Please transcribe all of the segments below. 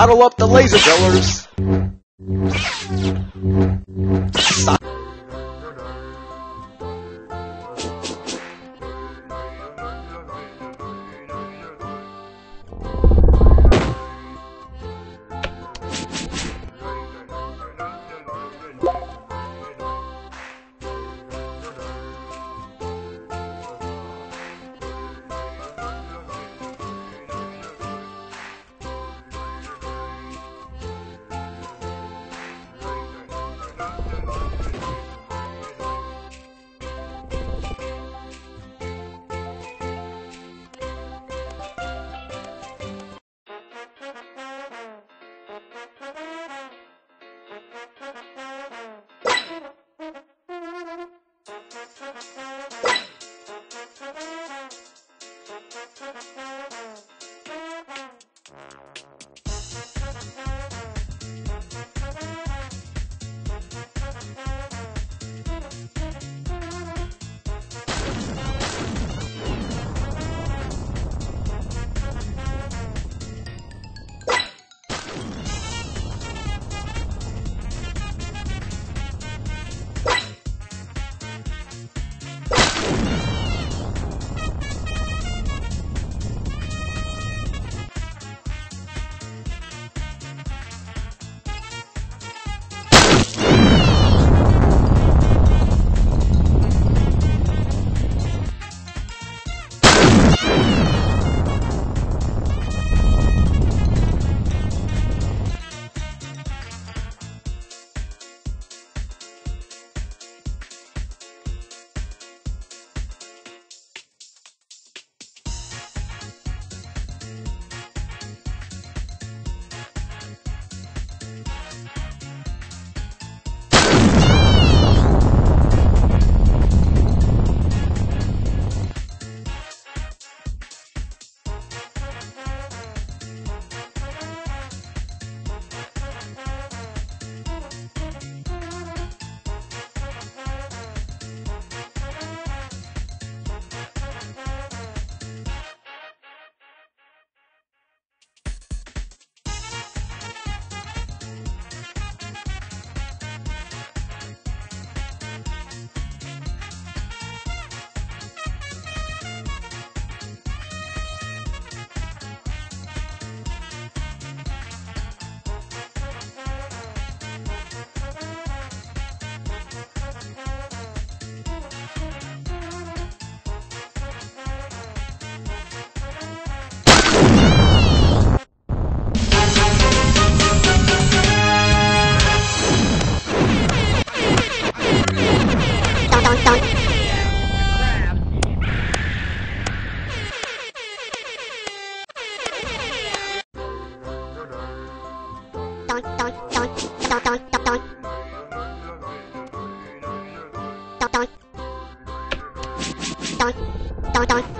Saddle up the laser drillers! tôi tôi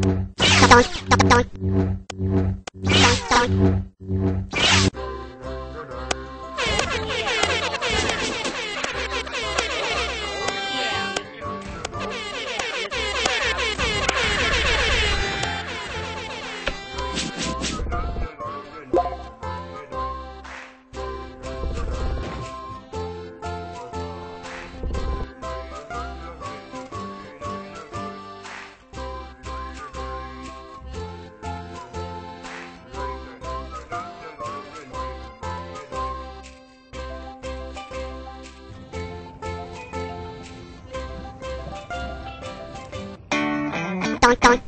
Bye. Donk, donk.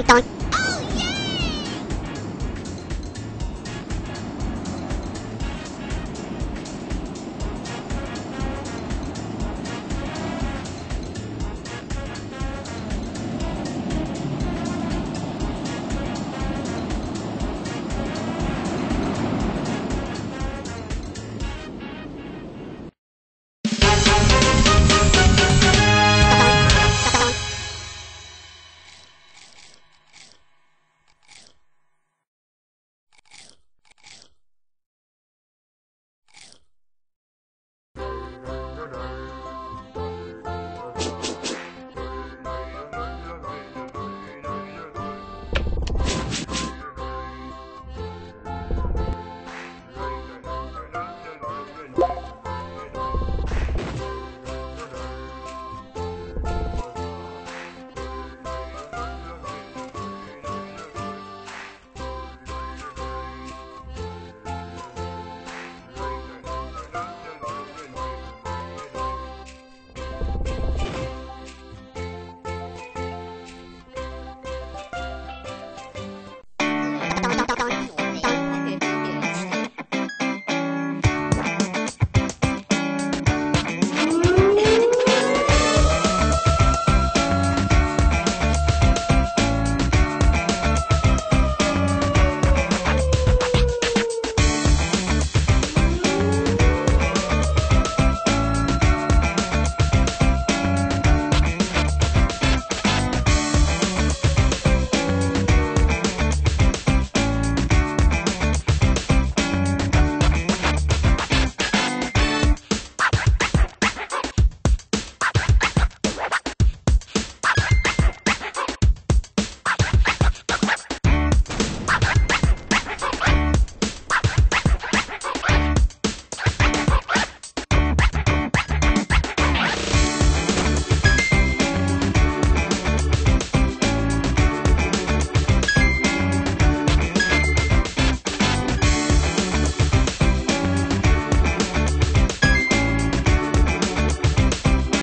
当当。